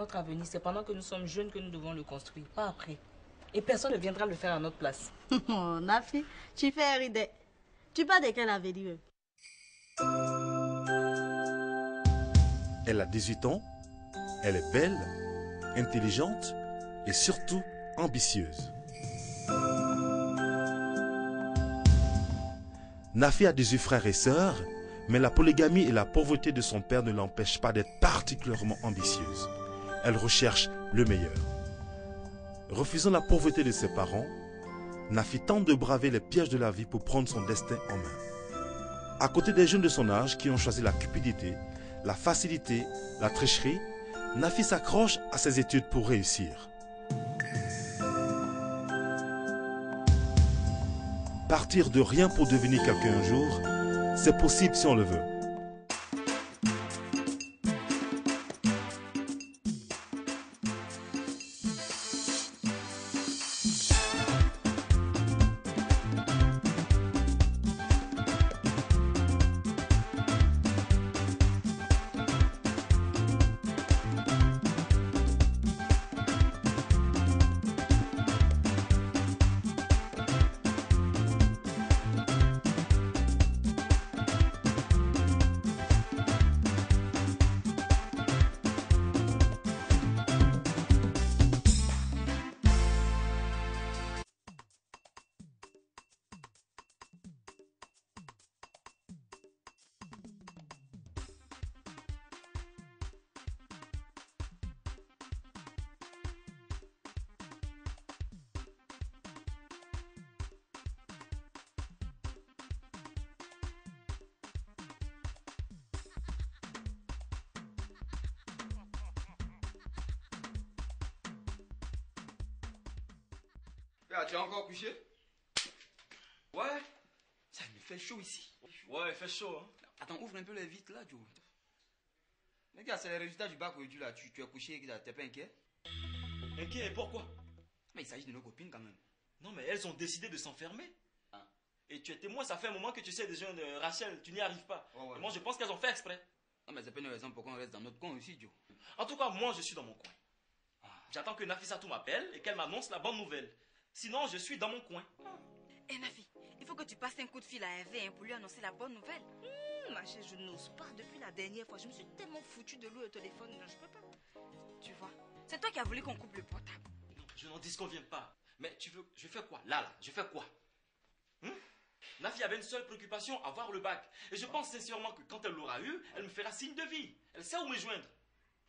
Notre avenir, c'est pendant que nous sommes jeunes que nous devons le construire, pas après. Et personne ne viendra le faire à notre place. oh, Nafi, tu fais rire. Tu parles de quel avenir Elle a 18 ans, elle est belle, intelligente et surtout ambitieuse. Nafi a 18 frères et sœurs, mais la polygamie et la pauvreté de son père ne l'empêchent pas d'être particulièrement ambitieuse. Elle recherche le meilleur. Refusant la pauvreté de ses parents, Nafi tente de braver les pièges de la vie pour prendre son destin en main. À côté des jeunes de son âge qui ont choisi la cupidité, la facilité, la tricherie, Nafi s'accroche à ses études pour réussir. Partir de rien pour devenir quelqu'un un jour, c'est possible si on le veut. Ah, tu es encore couché? Ouais. Ça me fait chaud ici. Ouais, il fait chaud. Hein. Attends, ouvre un peu les vitres là, Joe. Mais gars, c'est les résultats du bac aujourd'hui là. Tu, tu es couché, t'es pas inquiet? Inquiet et pourquoi? Mais il s'agit de nos copines quand même. Non, mais elles ont décidé de s'enfermer. Ah. Et tu es témoin, ça fait un moment que tu sais des jeunes, euh, Rachel, tu n'y arrives pas. Ouais, ouais. Et moi, je pense qu'elles ont fait exprès. Non, mais c'est pas une raison pour qu'on reste dans notre coin aussi, Joe. En tout cas, moi, je suis dans mon coin. Ah. J'attends que Nafissatou m'appelle et qu'elle m'annonce la bonne nouvelle. Sinon, je suis dans mon coin. Eh Nafi, il faut que tu passes un coup de fil à Hervé hein, pour lui annoncer la bonne nouvelle. Hum, ma chérie, je n'ose pas. Depuis la dernière fois, je me suis tellement foutu de lui au téléphone. Je peux pas. Tu vois, c'est toi qui as voulu qu'on coupe le portable. Non, je n'en disconviens pas. Mais tu veux, je fais quoi? Là, là, je fais quoi? Hum? Nafi avait une seule préoccupation, avoir le bac. Et je pense sincèrement que quand elle l'aura eu, elle me fera signe de vie. Elle sait où me joindre.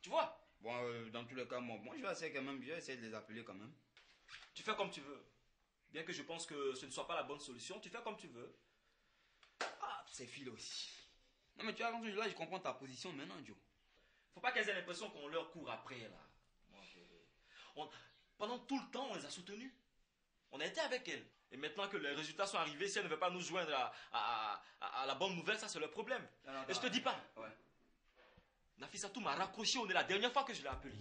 Tu vois? Bon, euh, dans tous les cas, moi, moi je vais essayer quand même. Je vais essayer de les appeler quand même. Tu fais comme tu veux. Bien que je pense que ce ne soit pas la bonne solution, tu fais comme tu veux. Ah, c'est filé aussi. Non, mais tu as là, je comprends ta position maintenant, Joe. Faut pas qu'elles aient l'impression qu'on leur court après, là. On- pendant tout le temps, on les a soutenues. On a été avec elles. Et maintenant que les résultats sont arrivés, si elles ne veulent pas nous joindre à, à- à- à la bonne nouvelle, ça c'est leur problème. Et je te dis pas, Ouais. Nafissatou m'a raccroché au nez la dernière fois que je l'ai appelé.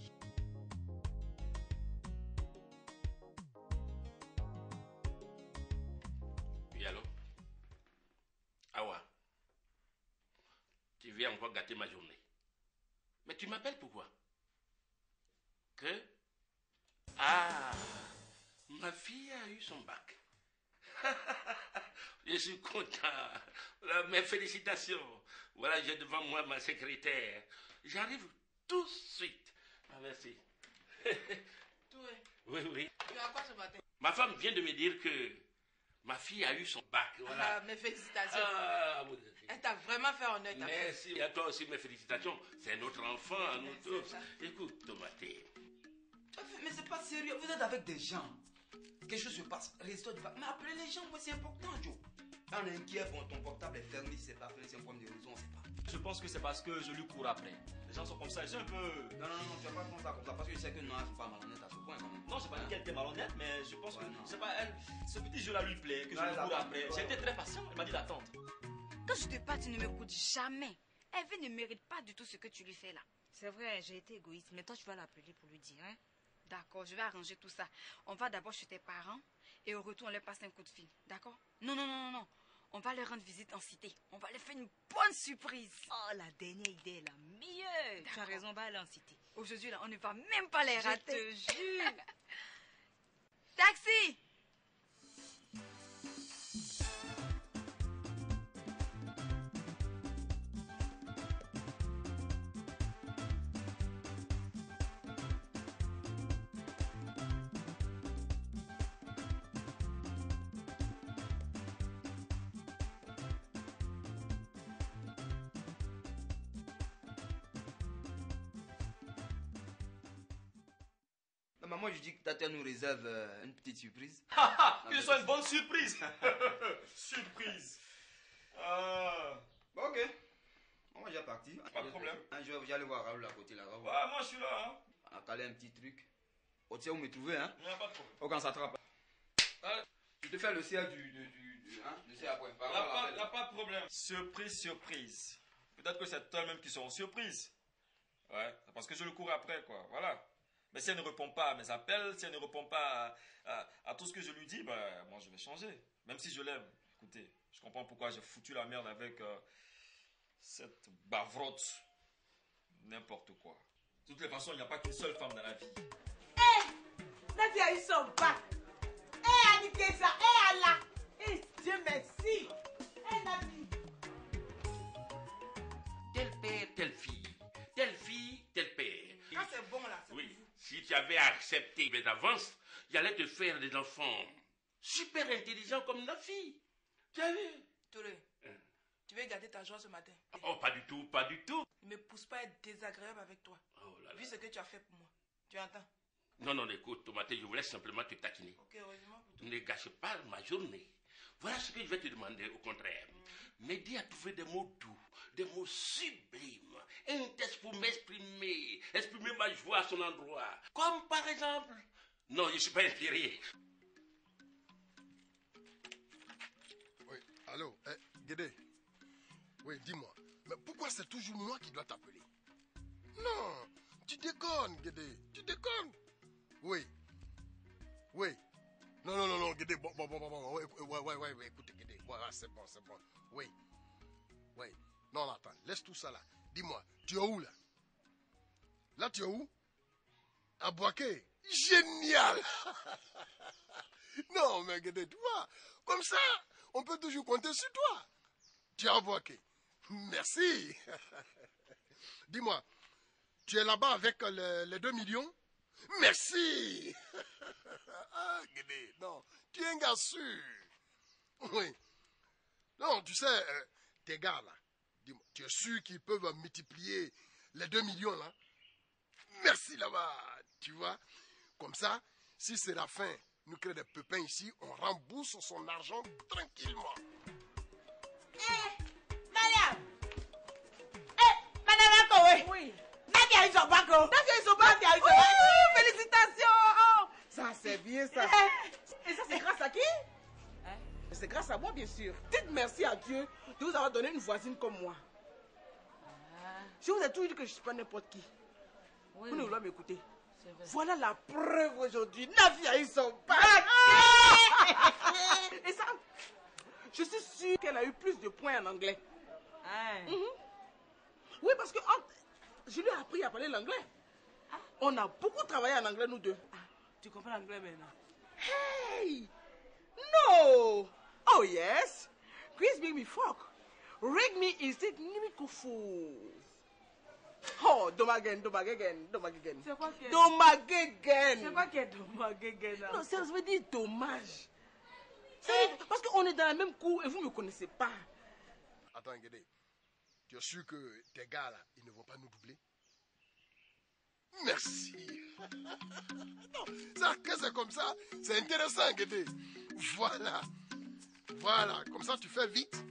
Eu son bac. Je suis content. Mes félicitations. Voilà, j'ai devant moi ma secrétaire. J'arrive tout de suite. Ah, merci. Oui, oui. Tu as quoi ce matin Ma femme vient de me dire que ma fille a eu son bac. Voilà. Ah, Mes félicitations. Ah, vous- Elle t'a vraiment fait honneur. ta fille. Merci. Et à toi aussi, mes félicitations. C'est notre enfant, à nous tous. Écoute, Tomaté. Mais c'est pas sérieux, vous êtes avec des gens. Quelque chose se passe, résultat du. Mais appelez les gens, moi, c'est important, Joe. On est inquiet, bon, ton portable est fermé, c'est pas fait, c'est un problème de réseau, on sait pas. Je pense que c'est parce que je lui cours après. Les gens sont comme ça, ils sont un peu. Non, non, non, tu vas pas prendre ça comme ça, parce que je sais que non, c'est pas malhonnête à ce point, quand. Non, c'est pas dit qu'elle était malhonnête, mais je pense Ouais, que non. c'est pas elle. Ce petit jeu-là lui plaît, que je lui cours après. Ouais, J'ai été ouais. très patient, elle m'a dit d'attendre. Quand je te parle, tu ne m'écoutes jamais. Hervé ne mérite pas du tout ce que tu lui fais là. C'est vrai, j'ai été égoïste. Mais toi, tu vas l'appeler pour lui dire. Hein? D'accord, je vais arranger tout ça. On va d'abord chez tes parents et au retour, on leur passe un coup de fil. D'accord? Non, non, non, non, non. On va leur rendre visite en cité. On va leur faire une bonne surprise. Oh, la dernière idée est la meilleure. Tu as raison, va aller en cité. Aujourd'hui, là, on ne va même pas les Je rater. te jure. Taxi réserve euh, une petite surprise. Que ce soit une bonne surprise. surprise. Ah. Bon, ok. On va déjà partir. Pas de problème. Un jour, j'allais voir Raoul à côté là. Ouais, moi je suis là. Hein. À caler un petit truc. On sait où me trouver, hein. Il n'y a pas de problème. Oh, quand ça attrape. Allez, tu te fais le CA du. du, du, du hein, le CA point. Il n'y a, pas- a de problème. Surprise, surprise. Peut-être que c'est toi-même qui seront surprise. Ouais, parce que je le cours après, quoi. Voilà. Mais si elle ne répond pas à mes appels, si elle ne répond pas à, tout ce que je lui dis, ben, moi je vais changer. Même si je l'aime. Écoutez, je comprends pourquoi j'ai foutu la merde avec euh, cette bavrotte. N'importe quoi. De toutes les façons, il n'y a pas qu'une seule femme dans la vie. Nadia a eu son bac. Eh, Anikesa, eh, avais accepté mais d'avance, j'allais te faire des enfants super intelligents comme la fille. Tu as vu? Touré, Hein. tu veux garder ta joie ce matin Oh, pas du tout, pas du tout. Ne me pousse pas à être désagréable avec toi. Oh là là. Vu ce que tu as fait pour moi. Tu entends? Non, non, écoute, Tomaté, je voulais simplement te taquiner. Ok, heureusement. Ne gâche pas ma journée. Voilà ce que je vais te demander au contraire. M'aider à trouver des mots doux, des mots sublimes, un texte pour m'exprimer, exprimer ma joie à son endroit. Comme par exemple. Non, je ne suis pas inspiré. Oui, allô, eh, Guédé. Oui, dis-moi. Mais pourquoi c'est toujours moi qui dois t'appeler? Non, tu déconnes, Guédé. Tu déconnes. Oui. Oui. Non, non, non, non, Guédé. Bon, bon, bon, bon. Ouais, ouais, ouais, ouais, écoute, Guédé. Ouais, c'est bon, c'est bon. Oui. Oui. Non, attends, laisse tout ça là. Dis-moi, tu es où là? Là, tu es où? À. Génial Non, mais vois, comme ça, on peut toujours compter sur toi. Tu as Boaké. Merci. Dis-moi, tu es là-bas avec euh, les, les 2 millions? Merci. ah, non, tu es un gars sûr. Oui. Non, tu sais, euh, tes gars là, dis-moi, tu es sûr qu'ils peuvent multiplier les 2 millions là? Merci là-bas, tu vois. Comme ça, si c'est la fin, nous crée des pépins ici, on rembourse son argent tranquillement. Mariam Eh, Madame Akowe Oui. Nadia. Nadia. Oh, félicitations. Oh. Ça, c'est bien ça. Et ça, c'est grâce à qui? C'est grâce à moi, bien sûr. Dites merci à Dieu de vous avoir donné une voisine comme moi. Je vous ai toujours dit que je ne suis pas n'importe qui. Oui, Vous ne voulez m'écouter. Voilà la preuve aujourd'hui. Navi a eu son bac. Et ça, je suis sûre qu'elle a eu plus de points en anglais. Hein. Oui, parce que je lui ai appris à parler l'anglais. On a beaucoup travaillé en anglais, nous deux. Tu comprends l'anglais maintenant Hey! No! Oh, yes. Chris make me fuck. Rig me instead nimikufu. Oh, domagain, domagain, domagain. C'est quoi qui est-. C'est quoi qui est Non, ça veut dire dommage. C'est- Parce qu'on est dans la même cour et vous ne me connaissez pas. Attends, Guédé, tu es sûr que tes gars là, ils ne vont pas nous doubler? Merci. non, ça, que c'est comme ça, c'est intéressant, Guédé. Voilà. Voilà, comme ça tu fais vite.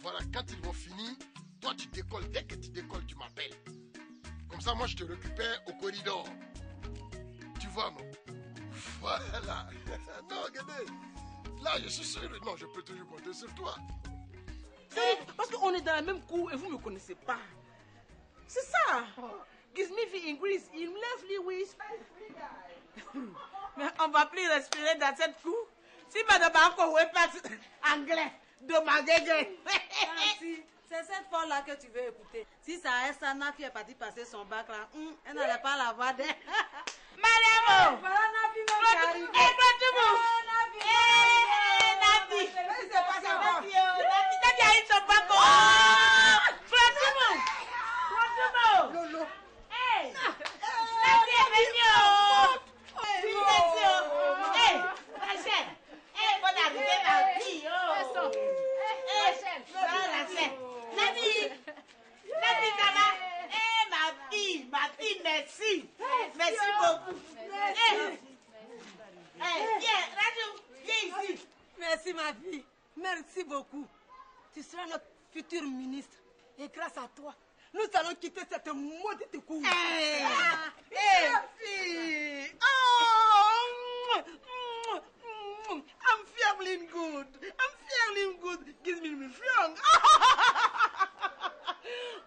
Voilà, quand ils vont finir, toi tu décolles. Dès que tu décolles, tu m'appelles. Comme ça, moi je te récupère au corridor. Tu vois, non? Voilà. non, Guédé, là je suis sûr. Non, je peux toujours compter sur toi. C'est Parce qu'on est dans la même cour et vous ne me connaissez pas. C'est ça. Gives me the me left me with. Mais on va plus respirer dans cette cour. Si madame encore ouais pas anglais, si, C'est cette fois-là que tu veux écouter. Si ça est ça, Nafi est partie passer son bac là, hum, elle n'allait pas la voir d'elle. Madame! Voilà Nafi qui. Eh, Eh, Nafi, Nafi Qu'est-ce qui passé encore Nafi, Nafi, son bac oh. Fatimou Fatimou Lolo. Hey Nafi est oh Merci oh Hey Rachel Hey, bonne arrivée ma fille oh Hey, ça Rachel Nafi Nafi, ça va Eh, ma fille, ma fille, merci Merci beaucoup Hey Hey, viens, Rajou, viens ici Merci ma fille. Merci beaucoup. Tu seras notre futur ministre. Et grâce à toi, nous allons quitter cette maudite cour. Hey. Hey. Merci. Oh, I'm feeling good. I'm feeling good. Give me my friend.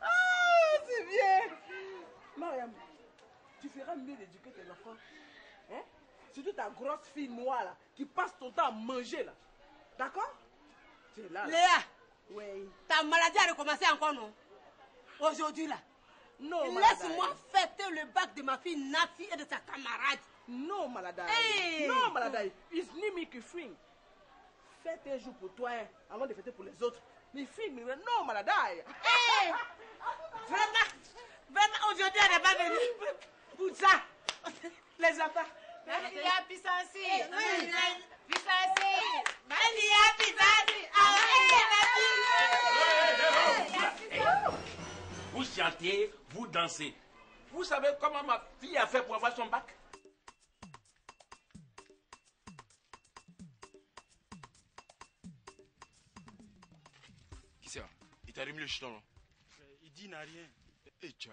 ah, c'est bien. Mariam, tu feras mieux d'éduquer tes enfants. Hein? Surtout ta grosse fille noire là, qui passe ton temps à manger là. D'accord? Tu es là. là. Léa, Oui. ta maladie a recommencé encore, non? Aujourd'hui, là. Non, Laisse-moi fêter le bac de ma fille Nafi et de sa camarade. Non, Maladai. Hey. Non, Maladai. It's ni me qui fring. Faites un jour pour toi hein, avant de fêter pour les autres. Mais mais non, Maladai. Hey Vraiment, vraiment, aujourd'hui, elle n'est pas venue. Pour ça. Les enfants. Il y a Pissansi. Pissansi. Il y a Pissansi. Ah, Vous chantez, vous dansez. Vous savez comment ma fille a fait pour avoir son bac? Qui c'est Il t'a remis le jeton, non Il dit n'a rien. Eh tcha,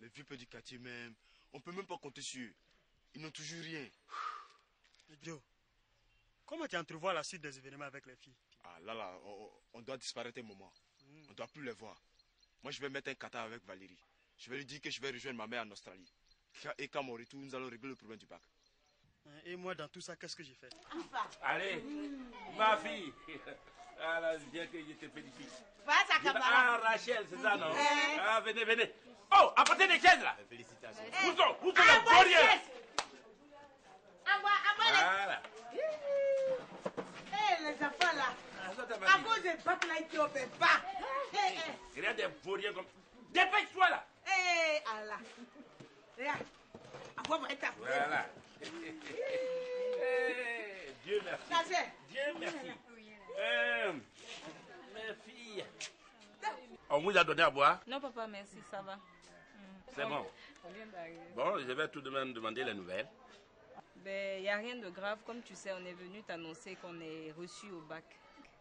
les vieux peu du quartier même, on peut même pas compter sur eux. Ils n'ont toujours rien. Mais Joe, comment tu entrevois la suite des événements avec les filles? Ah là là, on, on doit disparaître un moment. On doit plus les voir. Moi je vais mettre un kata avec Valérie. Je vais lui dire que je vais rejoindre ma mère en Australie. Et qu'à mon retour, nous allons régler le problème du bac. Hein, Et moi, dans tout ça, qu'est-ce que j'ai fait? Allez, ma fille. Alors, bien que je te félicite. À Je- Ah. Rachel, c'est ça, non? Eh. Ah, venez, venez. Oh, apportez des chaises, là. Félicitations. Où sont, où sont les moi, les- Voilà. Eh, les enfants là. Ah, À cause des bacs là, ils ne peuvent pas. Eh, eh. Regarde des vauriens comme... Dépêche-toi, là. Eh, Allah. Regarde. À quoi va être Voilà. Eh, Dieu merci. Dieu merci. Euh, mes filles. On vous a donné à boire Non, papa, merci, ça va. C'est bon. Bon, je vais tout de même demander les nouvelles. Ben, il n'y a rien de grave. Comme tu sais, on est venu t'annoncer qu'on est reçu au bac.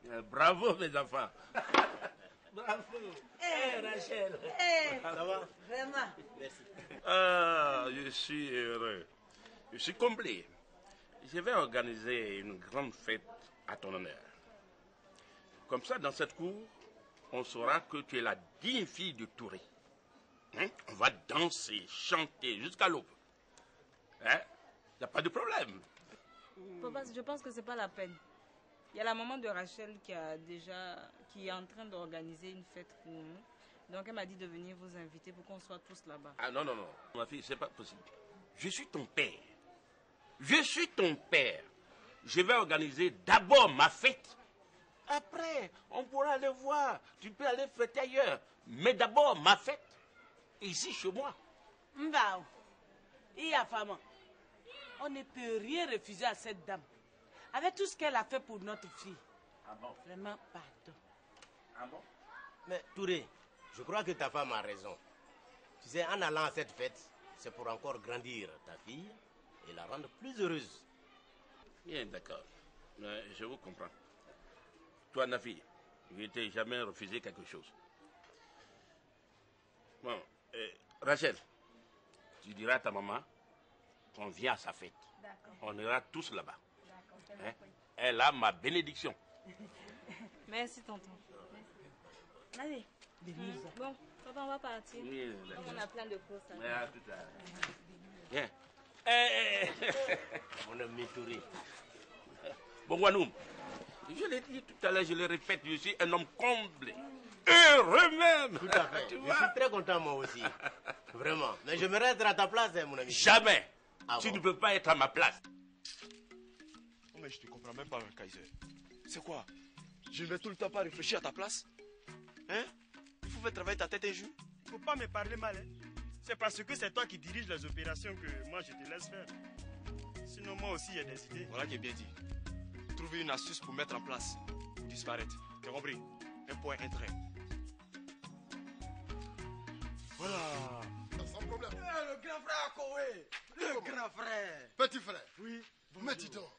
Euh, Bravo, mes enfants. Bravo. Eh, Rachel. Eh, Ça va? vraiment. Ah, je suis heureux. Je suis comblé. Je vais organiser une grande fête à ton honneur. Comme ça, dans cette cour, on saura que tu es la digne fille de Touré. Hein? On va danser, chanter jusqu'à l'aube. Hein? Il n'y a pas de problème. Papa, je pense que c'est pas la peine. Il y a la maman de Rachel qui a déjà, qui est en train d'organiser une fête pour nous. Donc elle m'a dit de venir vous inviter pour qu'on soit tous là-bas. Ah non, non, non. Ma fille, c'est pas possible. Je suis ton père. Je suis ton père. Je vais organiser d'abord ma fête. Après, on pourra aller voir. Tu peux aller fêter ailleurs. Mais d'abord ma fête. Ici chez moi. Mbao. Il y a femme. On ne peut rien refuser à cette dame. Avec tout ce qu'elle a fait pour notre fille. Ah bon? Vraiment, pardon. Ah bon? Mais Touré, je crois que ta femme a raison. Tu sais, en allant à cette fête, c'est pour encore grandir ta fille et la rendre plus heureuse. Bien, d'accord. Je vous comprends. Toi, Nafi, je t'ai jamais refusé quelque chose. Bon, euh, Rachel, tu diras à ta maman qu'on vient à sa fête. On ira tous là-bas. Hein? Elle a ma bénédiction. Merci, tonton. Allez. Bon, papa, on va partir. Oui, on a plein de courses. à faire. à tout à l'heure. Viens. Eh, eh, eh. Mon ami Touré. Bon, Wanoum, je l'ai dit tout à l'heure, je le répète, je suis un homme comblé. Heureux même. Tout à fait. Tu Je vois suis très content moi aussi. Vraiment. Mais j'aimerais être à ta place, hein, mon ami. Jamais. Ah tu bon ne peux pas être à ma place. Oh, mais je te comprends même pas, Kaiser. C'est quoi? Je ne vais tout le temps pas réfléchir à ta place Hein? Il faut faire travailler ta tête un jour Faut pas me parler mal. hein. C'est parce que c'est toi qui diriges les opérations que moi je te laisse faire. Sinon, moi aussi, il y a des idées. Voilà qui est bien dit. Trouver une astuce pour mettre en place, pour disparaître. Tu as compris? Un point, un trait. Voilà. Sans problème. le grand frère Koé. Le grand frère. Petit frère. Oui. Mais dis donc.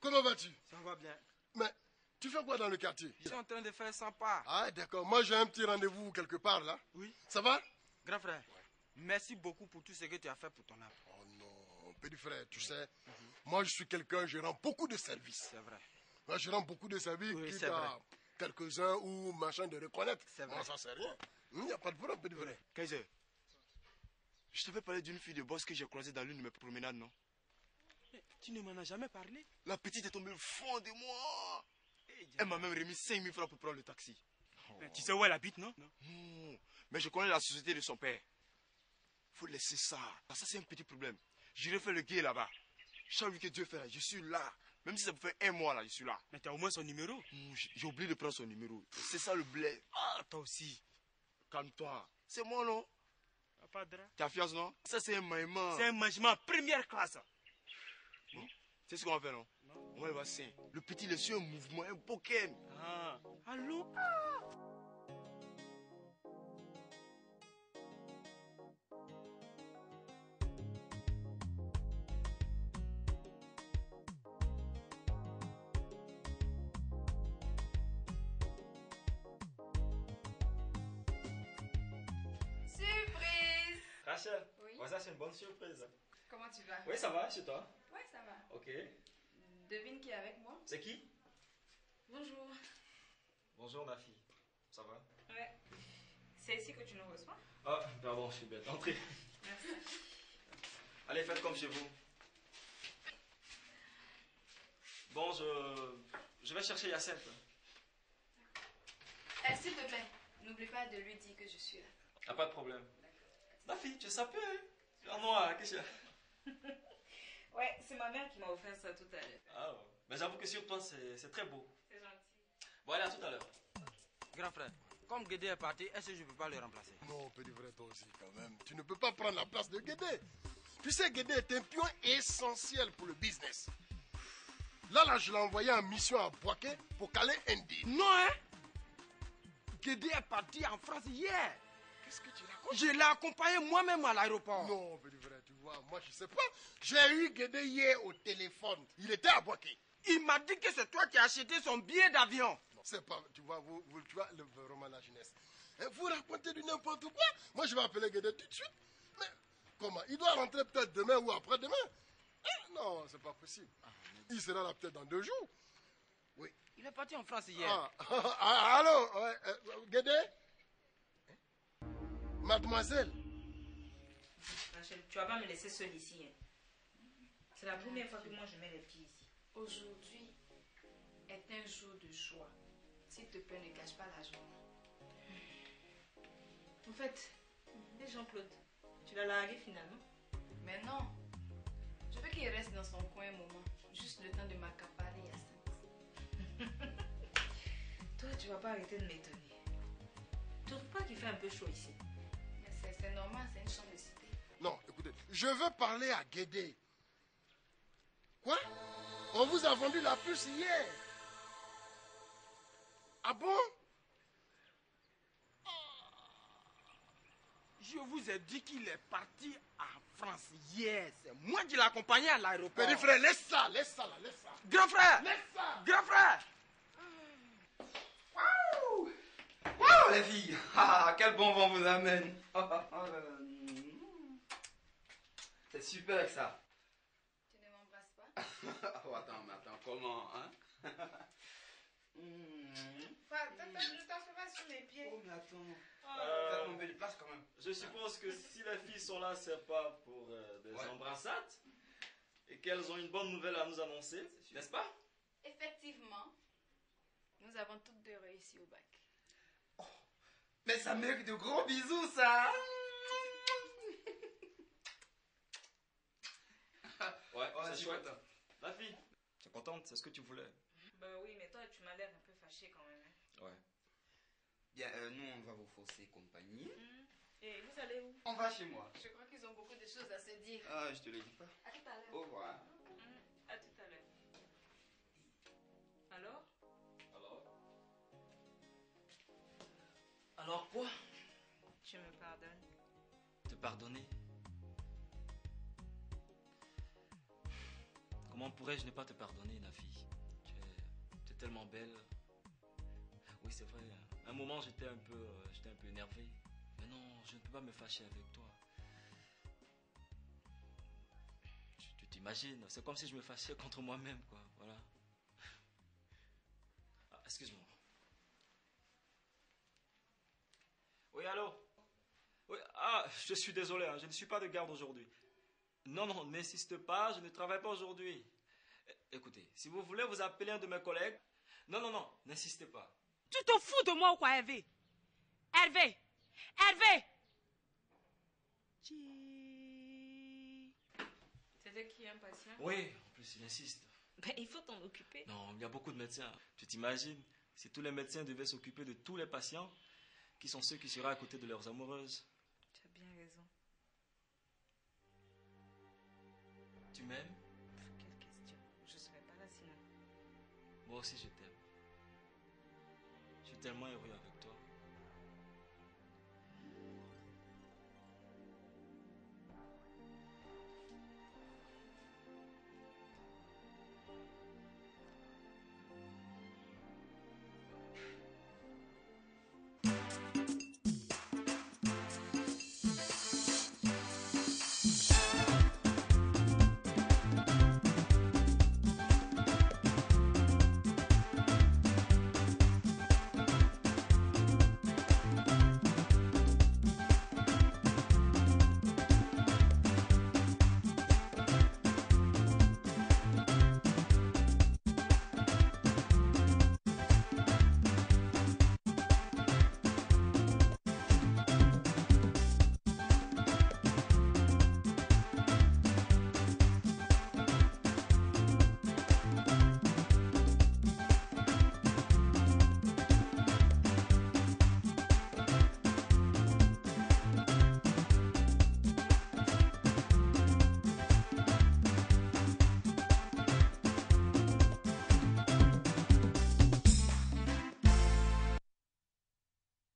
Comment vas-tu? Ça va bien. Mais tu fais quoi dans le quartier? Je suis en train de faire 100 pas. Ah, d'accord. Moi, j'ai un petit rendez-vous quelque part là. Oui. Ça va? Grand frère, merci beaucoup pour tout ce que tu as fait pour ton âme. Oh non, petit frère, tu sais, moi, je suis quelqu'un, je rends beaucoup de services. C'est vrai. Moi, je rends beaucoup de services, Oui, quitte c'est à vrai. quelques-uns ou machin de reconnaître. C'est Moi, vrai. ça, c'est rien. Il n'y a pas de problème, petit frère. Kaiser, je t'avais parlé d'une fille de boss que j'ai croisée dans l'une de mes promenades, non? Tu ne m'en as jamais parlé? La petite est tombée au fond de moi. Elle m'a même remis 5000 francs pour prendre le taxi. Mais Tu sais où elle habite, non? Non, mais je connais la société de son père. Faut laisser ça. Ça, c'est un petit problème. J'irai faire le guet là-bas. Chaque que Dieu fait là, je suis là. Même si ça me fait un mois là, je suis là. Mais tu as au moins son numéro. J'ai j'ai oublié de prendre son numéro. C'est ça le blé. Ah, toi aussi. Calme-toi. C'est moi, non? Y'a pas de drap. Ta fiance, non? Ça, c'est un maïman. C'est un mangement première classe. Bon, c'est ce qu'on va faire, non? On va aller voir Saint. Le petit, il est sur un mouvement, un Pokémon. Ah. Allô? Rachel, Oui. ça, c'est une bonne surprise. Comment tu vas? Oui, ça va, chez toi? Ouais, ça va. Ok. Devine qui est avec moi C'est qui? Bonjour. Bonjour, ma fille. Ça va? Ouais. C'est ici que tu nous reçois? Ah, pardon, je suis bête. Entrez. Merci. Allez, faites comme chez vous. Bon, je, je vais chercher Yacinthe. Eh, S'il te plaît, n'oublie pas de lui dire que je suis là. Ah, pas de problème. Ma fille, tu sapais, hein Tu es en noir, qu'est-ce a? Ouais, c'est ma mère qui m'a offert ça tout à l'heure. Ah, ouais. Mais j'avoue que sur toi, c'est c'est très beau. C'est gentil. Bon, allez, à tout à l'heure. Grand frère, comme Guédé est parti, est-ce que je ne peux pas le remplacer? Non, petit frère, toi aussi, quand même. Tu ne peux pas prendre la place de Guédé. Tu sais, Guédé est un pion essentiel pour le business. Là, là, je l'ai envoyé en mission à Boaké pour caler un deal. Non, hein? Guédé est parti en France hier. Qu'est-ce que tu racontes? Je l'ai accompagné moi-même à l'aéroport. Non, petit frère, tu vois, moi, je sais pas. J'ai eu Guédé hier au téléphone. Il était à Boaké. Il m'a dit que c'est toi qui as acheté son billet d'avion. Non, c'est pas, tu vois, vous, vous- tu vois, le vraiment la jeunesse. Hein, Vous racontez du n'importe quoi. Moi, je vais appeler Guédé tout de suite. Mais comment? Il doit rentrer peut-être demain ou après-demain. Hein, Non, c'est pas possible. Il sera là peut-être dans deux jours. Oui. Il est parti en France hier. Ah, ah, allô, ouais, euh, Guédé? Mademoiselle Rachel, tu vas pas me laisser seule ici. hein. C'est la première fois que moi je mets les pieds ici. Aujourd'hui est un jour de joie. S'il te plaît, ne gâche pas la journée. En fait, et Jean-Claude, tu l'as largué finalement Mais non, je veux qu'il reste dans son coin un moment. Juste le temps de m'accaparer. Toi, tu vas pas arrêter de m'étonner. Tu trouves pas qu'il fait un peu chaud ici c'est- normal, c'est une chambre de cité. Non, écoutez, je veux parler à Guédé. Quoi? On vous a vendu la puce hier. Ah bon? Je vous ai dit qu'il est parti en France hier. C'est moi qui l'ai accompagné à l'aéroport. Petit frère, laisse ça, laisse ça là, laisse ça. Grand frère Laisse ça Grand frère les filles Ah, quel bon vent vous amène. C'est super ça. Tu ne m'embrasses pas. Oh attends, mais attends, comment hein? Je t'en fais pas sur les pieds. Oh mais attends, Euh, quand même. Je suppose que si les filles sont là, c'est pas pour euh, des Ouais. embrassades. Et qu'elles ont une bonne nouvelle à nous annoncer, n'est-ce pas? Effectivement, nous avons toutes deux réussi au bac. Mais ça mérite de gros bisous, ça. Ouais, Ouais, c'est c'est chouette. content. La fille, tu es contente, c'est ce que tu voulais. Bah oui, mais toi, tu m'as l'air un peu fâché quand même. hein. Ouais. Bien, euh, nous, on va vous forcer compagnie. Et vous allez où? On va chez moi. Je crois qu'ils ont beaucoup de choses à se dire. Ah, je te le dis pas. À tout à l'heure. Au revoir. Alors quoi? Tu me pardonnes Te pardonner? Comment pourrais-je ne pas te pardonner, Nafi tu es, tu es tellement belle. Oui, c'est vrai. Un moment, j'étais un peu, euh, j'étais un peu énervé. Mais non, je ne peux pas me fâcher avec toi. Tu tu t'imagines? C'est comme si je me fâchais contre moi-même, quoi. Voilà. je suis désolé, hein, je ne suis pas de garde aujourd'hui. Non, non, n'insiste pas, je ne travaille pas aujourd'hui. Écoutez, si vous voulez vous appeler un de mes collègues, non, non, non, n'insistez pas. Tu te fous de moi ou quoi, Hervé? Hervé Hervé C'était qui un patient? Oui, en plus, il insiste. Ben, il faut t'en occuper. Non, il y a beaucoup de médecins. Tu t'imagines si tous les médecins devaient s'occuper de tous les patients, qui sont ceux qui seraient à côté de leurs amoureuses? Tu m'aimes Quelle question Je serais pas là sinon. Moi aussi, je t'aime. Je suis tellement heureux avec